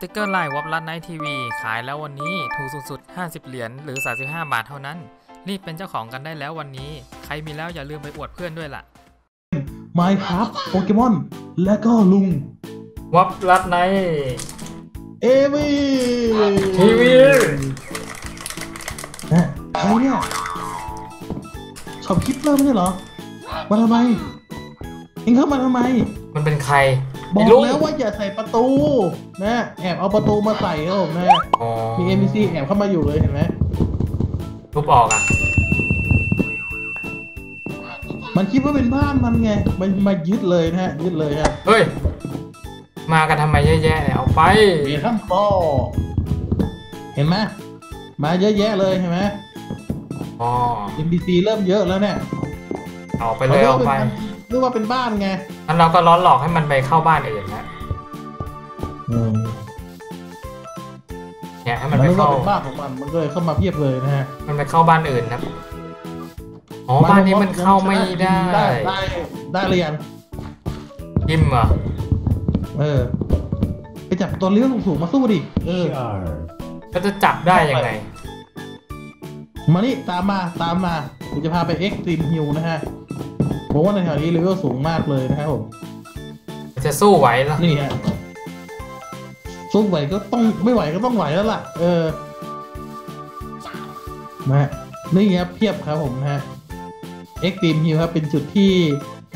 ติกเกอร์ไลน์วับลัดไนท์ทีวีขายแล้ววันนี้ถูกสุดสุด50 เหรียญหรือ 35 บาทเท่านั้น รีบเป็นเจ้าของกันได้แล้ววันนี้ ใครมีแล้วอย่าลืมไปอวดเพื่อนด้วยล่ะไมครับโปเกมอนและก็ลุงวับลัดไนท์เอวี่ทีวีนะใครเนี่ยช็อปคลิปเริ่มไม่ใช่เหรอมาทำไมเอ็งเข้ามาทำไม มันเป็นใคร บอไอ้กลุงแล้วว่าอย่าใส่ประตูนะแอบเอาประตูมาใส่ครับผมนะอ๋อมี NPC แอบเข้ามาอยู่เลยเห็นไหมทุบออกอะ มันคิดว่าเป็นบ้านมันไง มันมายึดเลยนะฮะ ยึดเลยฮะ เฮ้ย มากันทำไมเยอะแยะเนี่ยเอาไปเบียร์ข้ามคอเห็นไหมมาเยอะแยะเลยเห็นไหมอ๋อ NPC เริ่มเยอะแล้วเนี่ย เอาไปเลยเอาไปเรียกว่าเป็นบ้านไง งั้นเราก็ล้อหลอกให้มันไปเข้าบ้านอื่นนะอืมเนี่ยให้มัมันนไปนึกว่าเข้าเป็นบ้านของมันมันก็เลยเข้ามาเพียบเลยนะฮะ มันไปเข้าบ้านอื่นนะอ๋อบ้านนี้มันเข้าไม่ได้ ได้ได้ได้เลยยังยิ้มเหรอ เออ ไปจับตัวเลี้ยวสูงๆมาสู้ดิ เออก็จะจับได้ยังไง มานี่ตามมาตามมาเดี๋ยวจะพาไป Extreme Hill นะฮะ ผมว่าในแถวนี้เลเวลสูงมากเลยนะครับผมจะสู้ไหวเหรอนี่ฮะสู้ไหวก็ต้องไม่ไหวก็ต้องไหวแล้วล่ะ เออนะฮะนี่ครับเพียบครับผมนะฮะ Extreme Hill ครับเป็นจุดที่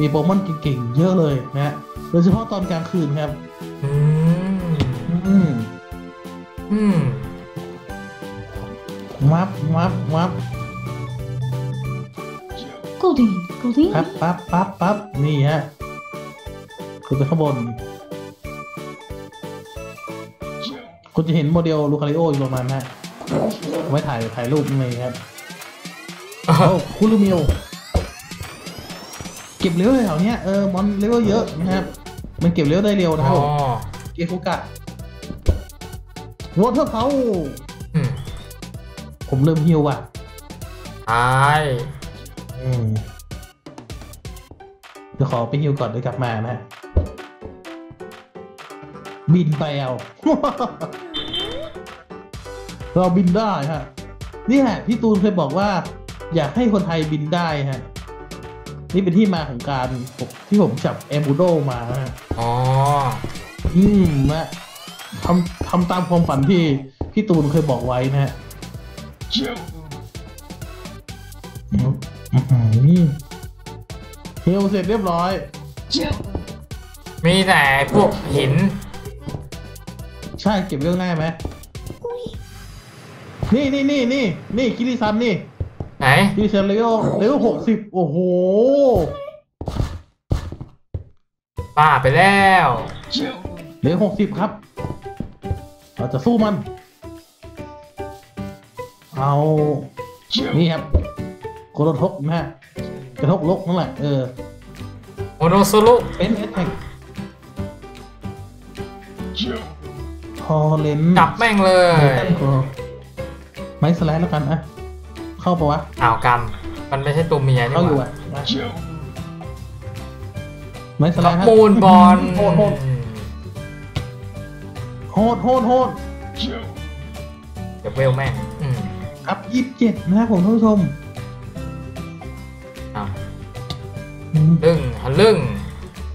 มีโปเกมอนเก่งๆเยอะเลยนะฮะโดยเฉพาะตอนกลางคืนครับ อืม อืม อืม มับมับมับ Goldie, Goldie. ปั๊บปั๊บปั๊บปั๊บนี่ฮะคือไปข้างบน คุณจะเห็นโมเดลลูคาริโออยู่ตรงนั้นนะฮะเอาไว้ถ่ายถ่ายรูปนี่ครับโอ้คุลูมิโอเก็บเร็วเลยแถวเนี้ยเออมอนเลเวลเยอะนะครับมันเก็บเร็วได้เร็วนะคอ๋รับอ๋อผมเกฟุกะวอเทอร์เขาอืมผมเริ่มฮิวอะตาย อืมเดี๋ยวขอไปฮิวก่อนเดี๋ยวกลับมานะฮะบินไปเอา เราบินได้ฮะ นี่แหละพี่ตูนเคยบอกว่า อยากให้คนไทยบินได้ฮะ นี่เป็นที่มาของการที่ผมจับแอมบูโดมานะฮะอ๋อ อืมนะทำทำตามความฝันที่พี่ตูนเคยบอกไว้นะฮะอืมอื้อหือ เฮลเสร็จเรียบร้อย มีแต่พวกหิน ใช่เก็บเรื่องง่ายไหม นี่นี่นี่นี่นี่คิริซันนี่ ไหนคิริซันเลเวลเลเวลหกสิบโอ้โหป้าไปแล้วเลเวลหกสิบครับ เราจะสู้มัน เอา นี่ครับ โคโรทกนะฮะกระทกลกนั่นแหละ เออโมโนโซลุเป็นเอสแท็กพอเลนจับแม่งเลยไม้สแลนแล้วกันอะเข้าปะวะอ้าวกรรมมันไม่ใช่ตัวเมียนี่เข้าอยู่หว่าอะไม้สแลกับนครับมูนบอลโหดโหดโหดโหดโหดเดี๋ยวเวลแม่งอืมอัพยี่สิบเจ็ดนะครับผมท่านผู้ชม อ้าวอืมลึ่งฮะลึ่ง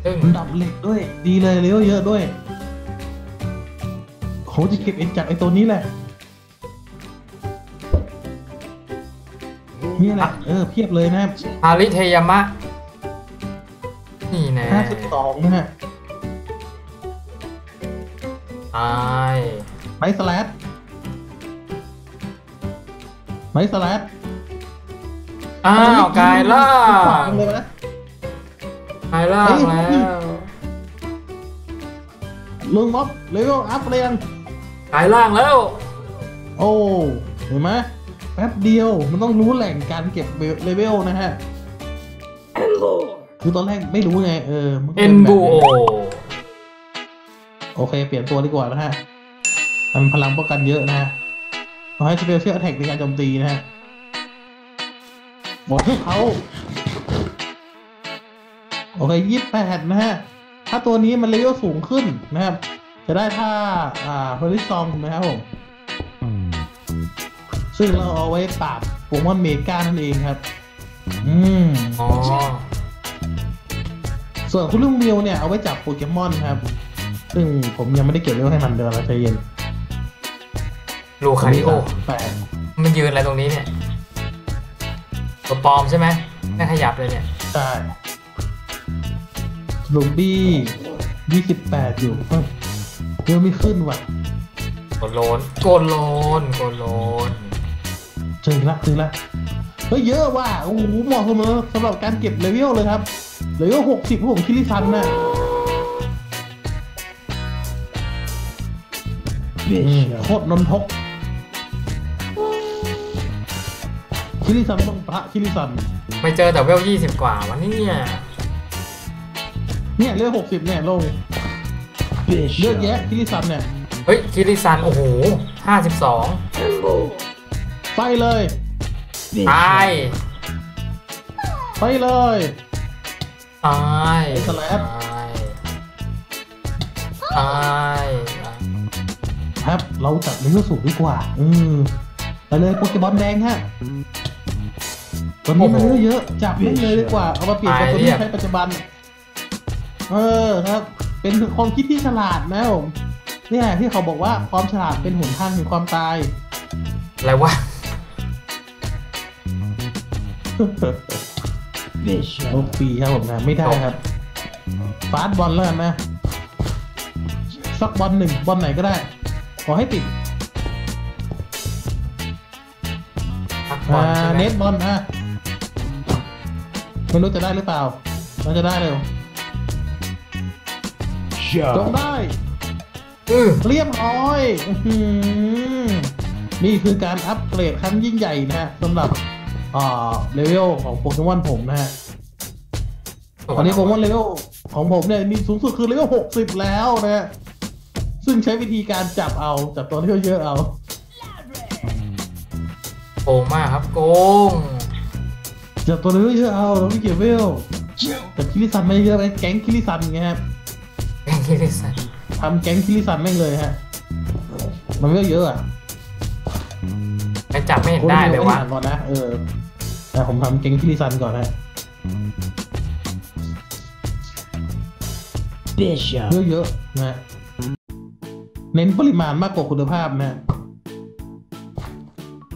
ลึ่งมันดับเหล็กด้วย ดีเลยเลี้ยวเยอะด้วยเขาจะเก็บเอ็นจากไอ้ตัวนี้แหละ นี่แหละ เออ เพียบเลยนะครับฮาริเทยามะ นี่แน่ห้าสิบสองนะฮะตายไม้สแลดไม้สแลด อ้าวกายล่าขวางงเลยนะกายล่างแล้วลุงม็อบเลเวลอัพเลยยังกายล่างแล้ว โอ้เห็นไหมแป๊บเดียวมันต้องรู้แหล่งการเก็บเลเวลนะฮะคือตอนแรกไม่รู้ไงเออมัก็เอ็ป็นแบบบูโอโอเค เปลี่ยนตัวดีกว่านะฮะมันพลังป้องกันเยอะนะฮะขอให้ special attack ในการโจมตีนะฮะ หมดทุกเขาโอเคยี่แปดนะฮะ ถ้าตัวนี้มันเลเวลสูงขึ้นนะครับ จะได้ท่า อ่าเฮอริซองนะครับผม ซึ่งเราเอาไว้ปราบโปเกมอน Mega นั่นเองครับ อืมอ๋อส่วนคุณลุงเมียวเนี่ยเอาไว้จับโปเกมอนครับ ซึ่งผมยังไม่ได้เก็บเรื่องให้มันเดินเราใจเย็นลูคาริโอแปดมันยืนอะไรตรงนี้เนี่ย ตัวปลอมใช่ไหมไม่ขยับเลยเนี่ยใช่ลูบี้ยี่สิบแปดอยู่เอ้ยเดี๋ยวไม่ขึ้นว่ะโกโลนโกโลนโกโลนถึงละถึงละเฮ้ยเยอะว่ะโอ้โหเหมาะเสมอสำหรับการเก็บเลเวลเลยครับเลเวลหกสิบผมคิริซันน่ะอืมโคตรนนทก คิริซันต้องพระคิริซันไม่เจอแต่เวลยี่สิบกว่าวันนี้เนี่ยเนี่ยเลเวลหกสิบเนี่ยลงเยอะแยะคิริซันเนี่ยเฮ้ยคิริซันโอ้โหห้าสิบสองไปเลยตายไปเลยตายไอ้สแลปตายตายครับเราจับเลเวลสูงดีกว่า อืมไปเลยโปเกมอนแดงฮะตั วนี้มัน level เยอะจับไม่เลยดีกว่า เอามาเปลี่ยนกับตัวที่ใช้ปัจจุบัน เออครับ เป็นความคิดที่ฉลาดนะผมเนี่ยที่เขาบอกว่าความฉลาดเป็นหนทางแห่งความตาย อะไรวะโอ้ฟรีครับผมนะไม่ได้ครับฟาสต์บอลแล้วกันนะสักบอลหนึ่งบอลไหนก็ได้ ขอให้ติดพักบออ่าลใช่ไหมเน็ตบอลอะ ไม่รู้จะได้หรือเปล่าเราจะได้เร็วจงได้อือเรียบร้อยอื้อหือนี่คือการอัปเกรดครั้งยิ่งใหญ่นะฮะสำหรับอ่าเลเวลของโปเกมอนผมนะฮะตอนนี้โปเกมอนเลเวลของผมเนี่ยมีสูงสุดคือเลเวลหกสิบแล้วนะฮะซึ่งใช้วิธีการจับเอา จับตัวเลเวลเยอะเอาโกงมากครับโกง จับตัวเลเวลเยอะเอาแล้วไม่เก็บเวลแต่คิริซันไม่เยอะไหมแก๊งคิริซันไงครับแกงคิริซันทำแก๊งคิริซันแม่งเลยฮะ มันเวลเยอะอะไปจับไม่เห็นได้เลยวะโอ้ก่อนนะเออแต่ผมทำแก๊งคิริซันก่อนฮะเยอะเยอะๆนะเน้นปริมาณมากกว่าคุณภาพนะ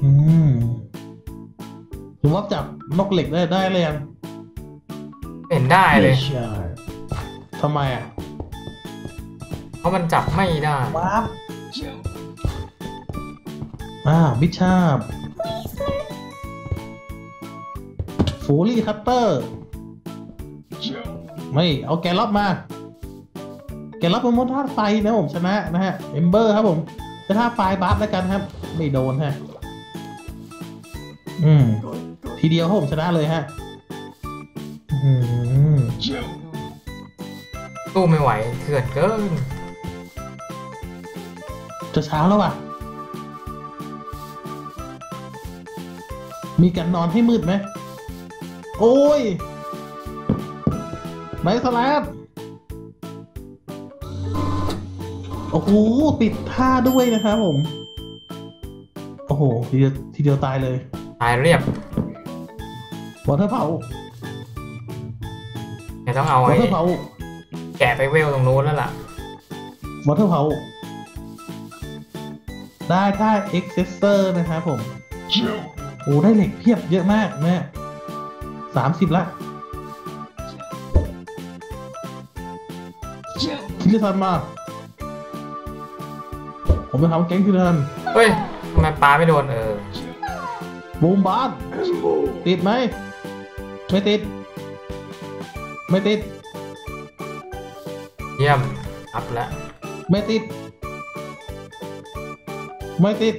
อืม ผมว่าจับนกเหล็กได้ได้เลยยังไม่เห็นได้เลยทำไมอะเพราะมันจับไม่ได้ว้าบอ่า Bisharp Fury Cutter ไม่เอาแกลล็อบมา แกลล็อบเป็นมดธาตุไฟนะผมชนะนะฮะ Ember ครับผมจะท่าไฟบัฟแล้วกันครับ ไม่โดนฮะ อืม ทีเดียวครับผมชนะเลยฮะอืมตู้ไม่ไหวเถื่อนเกินจะเช้าแล้วว่ะ มีกันนอนให้มืดไหม โอ้ยไนท์สแลบโอ้โห ติดท่าด้วยนะครับผม โอ้โห ทีเดียวทีเดียวตายเลย ตายเรียบ วอเตอร์เผาเดี๋ยวต้องเอาวอไอ้เตอร์เผาแกะไปเวลตรงนู้นแล้วล่ะ วอเตอร์เผาได้ท่าเอ็กเซสเตอร์นะครับผม โอ้ได้เหล็กเพียบเยอะมากแม่สามสิบละคิริซันมา ผมไปทำแก๊งคิริซันเฮ้ยทำไมปลาไม่โดนเออบูมบาสติดไหม ไม่ติด ไม่ติด เยี่ยม อัพแล้ว ไม่ติด ไม่ติด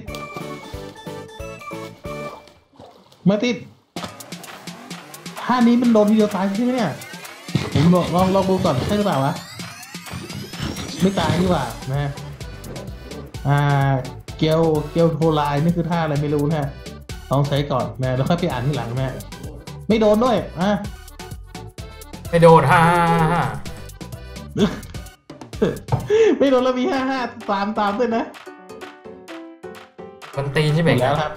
ไม่ติดท่านี้มันโดนทีเดียวตายใช่ไหมเนี่ยผมลองลองลองดูก่อนใช่หรือเปล่าวะ ไม่ตายนี่หว่านะฮะอ่า เกลเกลโทรไลน์นี่คือท่าอะไรไม่รู้นะฮะลองใช้ก่อนนะแล้วค่อยไปอ่านทีหลังนะฮะ ไม่โดนด้วยอะไม่โดนฮ่าฮ่าฮ่าฮ่าไม่โดนแล้วมีห้าห้าตามตามด้วยนะมันตีใช่ไหมอีกแล้วครับ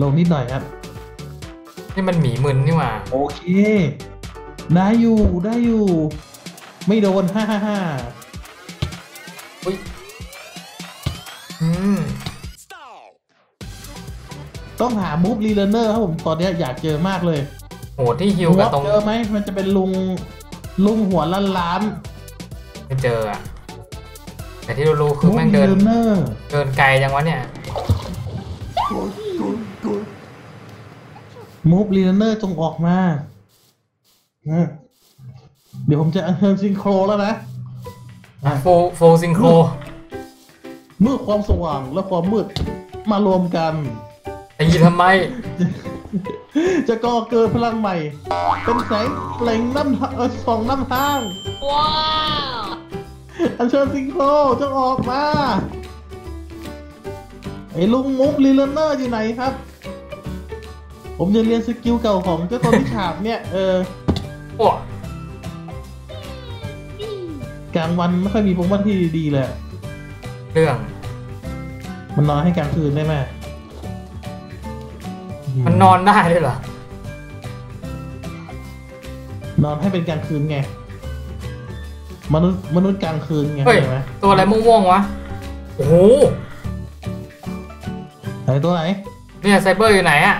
ลงนิดหน่อยครับ นี่มันหมีมึนนี่หว่า โอเค ได้อยู่ได้อยู่ ไม่โดนห้าห้าห้าอุ้ยอืม ต้องหา Move Relearner ครับผมตอนเนี้ยอยากเจอมากเลยโหที่ฮิวกับตรงเจอไหมมันจะเป็นลุงลุงหัวล้านล้านไม่เจออะแต่ที่รู้ๆคือแม่งเดิน Move Relearnerเดินไกลจังวะเนี่ย Move Relearner จงออกมาอืมเดี๋ยวผมจะอัญเชิญ Synchro แล้วนะอะโฟโฟ Synchro เมื่อความสว่างและความมืดมารวมกัน ตีทำไม จะก่อเกิดพลังใหม่ เป็นแสงเปล่งนำทางเอ่อส่องนำทาง ว้าว อันเชิญสิงโครจงออกมา ไอ้ลุง move relearner อยู่ไหนครับ ผมจะเรียน skill เก่าของเจ้าตัวที่ฉาบเนี่ย เออโอ้กลางวันไม่ค่อยมีโปเกม่อนที่ดีๆเลย เรื่อง มันนอนให้กลางคืนได้ไหม มันนอนได้ด้วยเหรอ นอนให้เป็นกลางคืนไง มนุษย์มนุษย์กลางคืนไงเฮ้ยเห็นไหมตัวอะไรม่วงๆวะ โอ้โห ไหนตัวไหน เนี่ยไซเบอร์อยู่ไหนอะ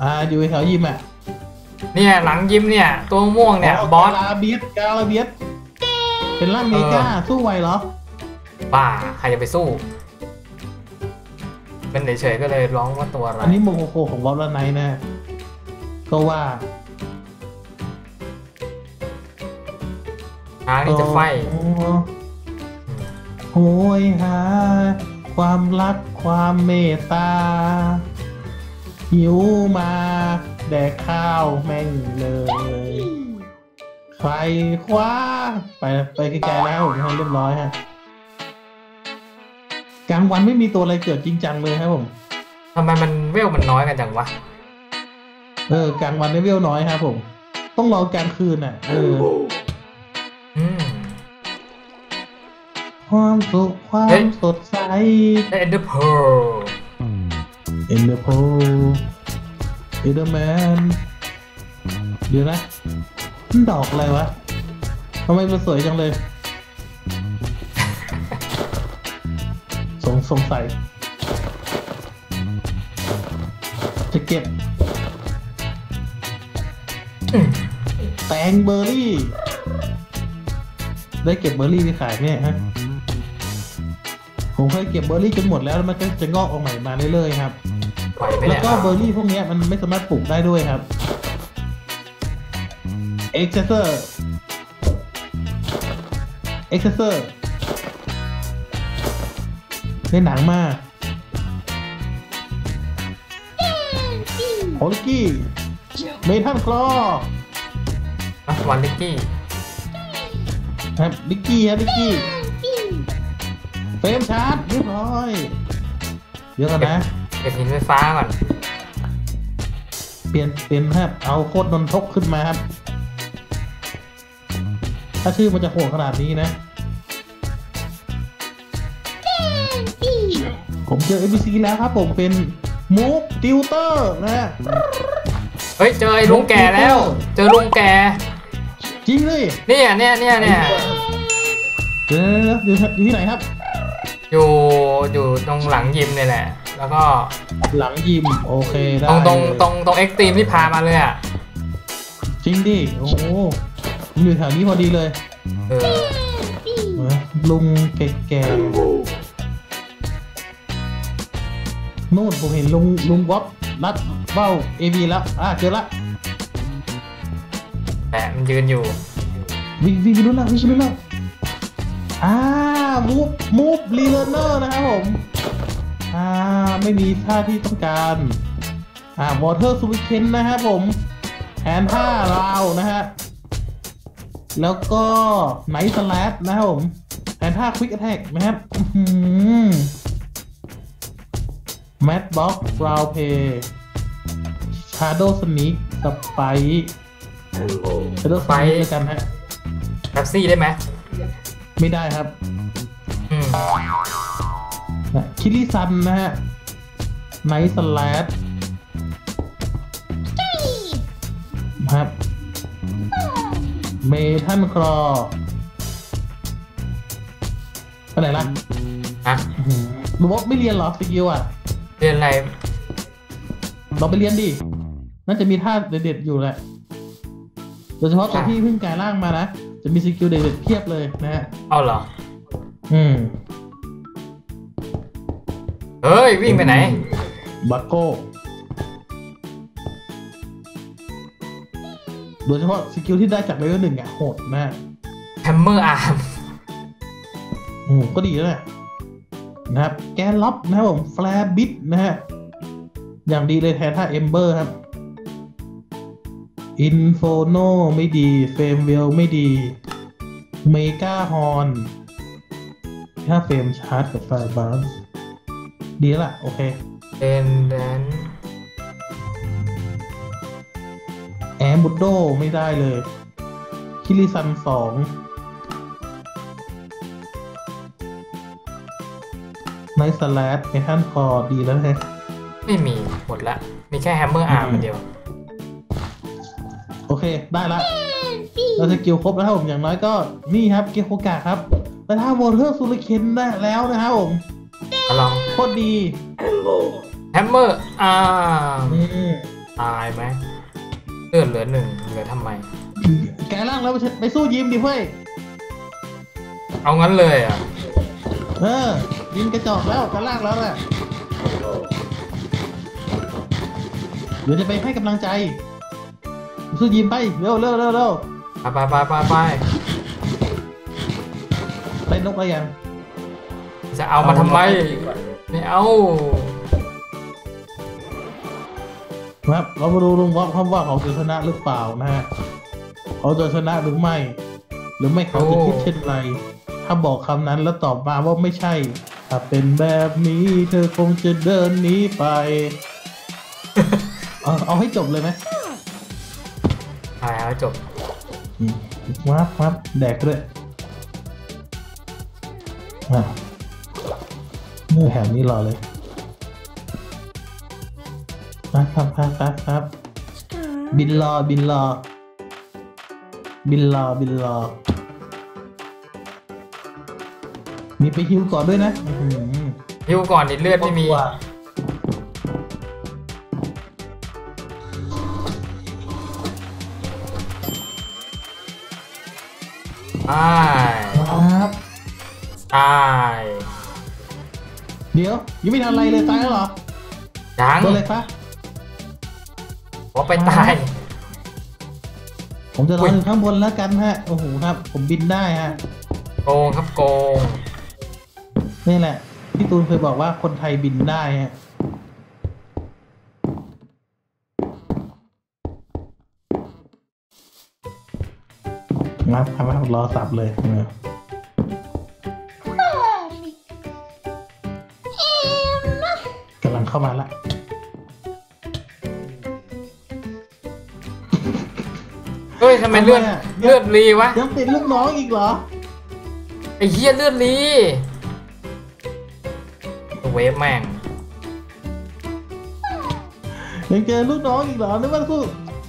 อ่าอยู่แถวยิมอะเนี่ยหลังยิ้มเนี่ย ตัวม่วงเนี่ยบอส กาลาเบียสกาลาเบียสเป็นร่างเมกาสู้ไหวเหรอป่าใครจะไปสู้ เป็นเฉยๆก็เลยร้องว่าตัวอะไรอันนี้โมโคโคของวอลล์ไนท์นะ ก็ว่าหางนี่จะไฟโอ้โหยหา ความรักความเมตตา หิวมาแดกข้าวแม่งเลยใครคว้า ไปไปไกลๆแล้วผมให้เรียบร้อยฮะ กลางวันไม่มีตัวอะไรเกิดจริงจังเลยครับผมทำไมมันเวลมันน้อยกันจังวะ เออกลางวันได้เวลน้อยครับผม ต้องรอกลางคืนอะ เอออืมความสุขควาเฮ้มยสดใส เอ็นเดอร์เพลเอ็นเดอร์โพเอเดอร์แมนเดี๋ยวนะมันดอกอะไรวะทำไมมันสวยจังเลย สงสงสัย จะเก็บ แตงเบอร์รี่ ได้เก็บเบอร์รี่ไปขายไหมเนี่ยฮะ ผมเคยเก็บเบอร์รี่จนหมดแล้วแล้วมันก็จะงอกออกใหม่มาเรื่อยๆครับ ไหวไหมแล้วเนี่ยก็เบอร์รี่พวกเนี้ยมันไม่สามารถปลูกได้ด้วยครับ เอ็กเซเซอร์ เอ็กเซเซอร์ ได้หนังมากโฮลิกี้เมทัลคลออะวันลิกกี้ครับลิกกี้ครับลิกกี้เฟรมชาร์จเรียบร้อยเดี๋ยวกันนะเก็บหินไฟฟ้าก่อนเปลี่ยนเป็นครับ เอาโคตรนนทกขึ้นมาครับ ถ้าชื่อมันจะโหดขนาดนี้นะ เจอ NPC แล้วครับผมเป็นมูฟติวเตอร์นะเฮ้ยเจอไอ้ลุงแก่แล้ว เจอลุงแก่จริงเลยเนี่ยเนี่ยเนี่ยเนี่ยเดี๋ยวๆๆอยู่อยู่ที่ไหนครับ อยู่อยู่ตรงหลังยิมเนี่ยแหละ แล้วก็หลังยิมโอเคได้ตรงตรงเลยตรงตรงเอ็กซ์ตรีมที่พามาเลยอะจริงดิโอ้โหผมอยู่แถวนี้พอดีเลยเออเออลุงแก่ๆ นู่นผมเห็นลุงลุงวอปรัดเบ้าเอวีแล้วอะเจอละแต่มันยืนอยู่ วิ่งวิ่งไปนู่นแล้ววิ่งไปนู่นแล้วอ่ามูฟมูฟรีเลนเนอร์นะครับผมอ่าไม่มีท่าที่ต้องการอ่าวอเตอร์สวิ c เคนนะครับผมแฮนท่าราวนะฮะแล้วก็ไนท์สแลดนะครับผมแฮนท่าควิก a t แทกนะครับ แมทบ็อกราวเพย์ชาร์โดสนิกสไปจะต้องไปไปด้วยกันฮะแท็บซี่ได้ไหม ไม่ได้ครับอืมนะคิริซันนะฮะ ไนท์สแลดครับ เมทันครอไปไหนล่ะอะอื้อหือบอกว่าไม่เรียนเหรอสกิลอะ เรียนอะไรเราไปเรียนดิน่าจะมีท่าเด็ดๆอยู่แหละ โดยเฉพาะตัวที่เพิ่งกลายร่างมานะ จะมี skill เด็ดๆเพียบเลยนะฮะ เอาเหรอ อืม เฮ้ย วิ่งไปไหน บัคโก้ โดยเฉพาะ skill ที่ได้จากเลเวลหนึ่งอะโหดมาก Hammer Arm อืมก็ดีแล้วแหละ นะครับ แกนล็อบนะครับผมแฟร์บิทนะฮะอย่างดีเลยแทนท่าเอมเบอร์ครับอินโฟโนไม่ดีเฟรมเวลไม่ดีเมกาฮอนถ้าเฟรมชาร์จกับไฟบาร์ดีแล้วล่ะโอเคเป็นแดนแอร์บุดโดไม่ได้เลย คิริซันสอง ไนสแลดเมทันคอดีแล้วฮะไม่มีหมดละมีแค่แฮมเมอร์อาร์มอืมเดียว โอเคได้ละเราจะเกี่ยวครบแล้วครับผมอย่างน้อยก็นี่ครับเกียวโคกะครับแล้วถ้าโวเทอร์ซูริเคนได้แล้วนะครับผมมาลองโคตรดีแฮมเมอร์อาร์มอืมตายไหมเลือดเหลือหนึ่งเหลือทำไม แกล่างแล้วไปไปสู้ยิมดิเพื่อนเอางั้นเลยอะเออ ยิมกระจอกแล้วแกล่างแล้วแหละเดี๋ยวจะไปให้กำลังใจ สู้ยิมไปเร็วเร็วเร็วเร็วไปไปไปไปไปไปนกอะไรยังจะเอามาทำไมไม่เอาครับเรามาดูลุงวอครับว่าเขาจะชนะหรือเปล่านะฮะเขาจะชนะหรือไม่ หรือไม่เขาจะคิดเช่นไร ถ้าบอกคำนั้นแล้วตอบมาว่าไม่ใช่ ถ้าเป็นแบบนี้เธอคงจะเดินหนีไป เอาเอาให้จบเลยไหมตายแล้วจบอืมวับวับแดกด้วยอะเมื่อแถวนี้รอเลยครับครับครับครับครับ บินรอบินรอ บินรอบินรอ ไปฮิวก่อนด้วยนะอื้อหือฮิวก่อนดิเลือดไม่มีว่าตายครับตายเดี๋ยวยังไม่ทันอะไรเลยตายแล้วเหรอยังตัวอะไรปะว่าไปตาย ผมจะรอุ๊อยอยู่ข้างบนแล้วกันฮะ โอ้โหครับ ผมบินได้ฮะ โกงครับโกง นี่แหละ พี่ตูนเคยบอกว่าคนไทยบินได้ฮะงับครับรอสับเลยเออกำลังเข้ามาละเฮ้ยทำไมเลือดทำไมอะเลือดรีวะ ยังเป็นลูกน้องอีกเหรอ ไอ้เหี้ยเลือดรี เวฟแม่งยังเจอลูกน้องอีกเหรอนึกว่าสู้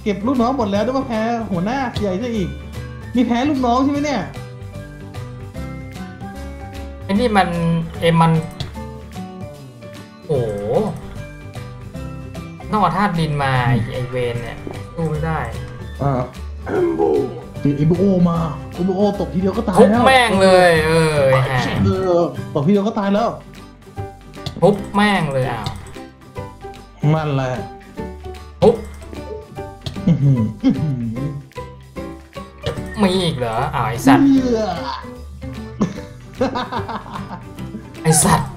เก็บลูกน้องหมดแล้วนึกว่าแพ้หัวหน้าใหญ่ซะอีกมีแพ้ลูกน้องใช่ไหมเนี่ยไอ้นี่มันเอ็มมันโอ้โหต้องเอาธาตุดินมาไอ้ไอเวนเนี่ยสู้ไม่ได้อ่าเอโบโอมาเอโบโอตกทีเดียวก็ตายทุบแล้วแม่งเลยเออไอ้ห่าเออตกทีเดียวก็ตายแล้ว ทุบแม่งเลยอ้าวนั่นแหละทุบอื้อหืออื้อหือมีอีกเหรออ้าวไอสัตว์เอื้อไอสัตว์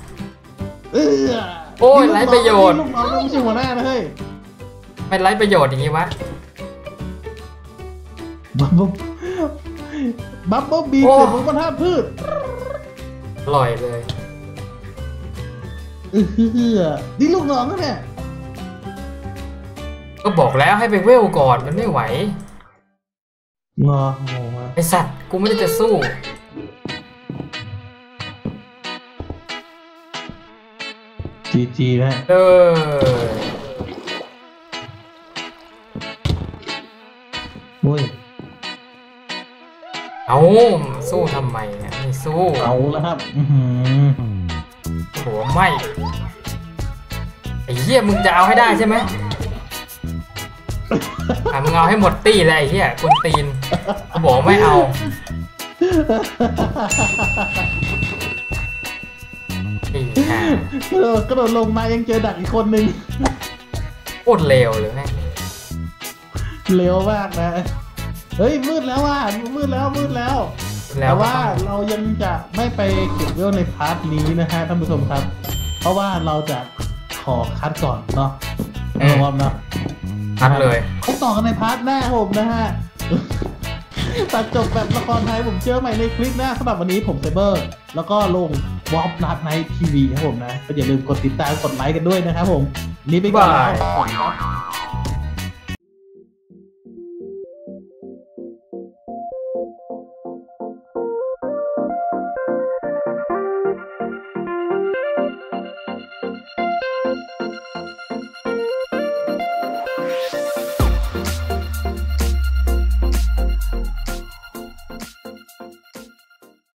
เอื้อโอ้ยไร้ประโยชน์ลูกน้องนะไม่ใช่หัวหน้านะเฮ้ยไม่ไร้ประโยชน์อย่างนี้วะบับบิ้บับเบิ้ลบีโอ้เกิดบนบนธาตุพืชอร่อยเลย เออนี่ลูกน้องนะเนี่ยก็บอกแล้วให้ไปเวลก่อนมันไม่ไหวงอโง่มาไอสัตว์กูไม่ได้จะสู้ จีจีนะเอออุ้ยเอาสู้ทำไมเนี่ยไม่สู้เอาแล้วครับ อือหือหัว ไหมไอ้เหี้ยมึงจะเอาให้ได้ใช่ไหมอะมึงเอาให้หมดตี้เลยไอ้เหี้ยกวนตีนกูบอกไม่เอา ไอ้ห่ากระโดดกระโดดลงมายังเจอดักอีกคนนึงโคตรเลวเลยแม่งเร็วมากนะ เฮ้ยมืดแล้วว่ะมืดแล้วมืดแล้วแล้วแต่ว่าเรายังจะไม่ไปเก็บเวลใน part นี้นะฮะท่านผู้ชมครับ เพราะว่าเราจะขอตัดก่อนเนาะเออว่าเนาะตัดเลยไปต่อกันใน part หน้าครับผมนะฮะตัดจบแบบละครไทยผมเจอใหม่ในคลิปหน้าสำหรับวันนี้ผมเซเบอร์ แล้วก็ลงวอล์กนัดในทีวีครับผมนะก็อย่าลืมกดติดตามกดไลค์กันด้วยนะครับผมวันนี้ไปก่อนแล้วสวัสดีครับ